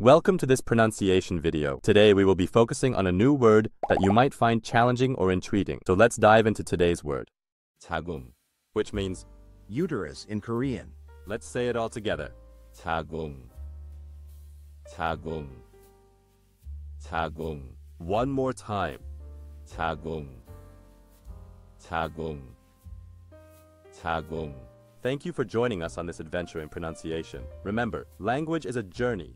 Welcome to this pronunciation video. Today we will be focusing on a new word that you might find challenging or intriguing. So let's dive into today's word. 자궁, which means uterus in Korean. let's say it all together. 자궁, 자궁, 자궁. One more time. 자궁, 자궁, 자궁. Thank you for joining us on this adventure in pronunciation. Remember, language is a journey,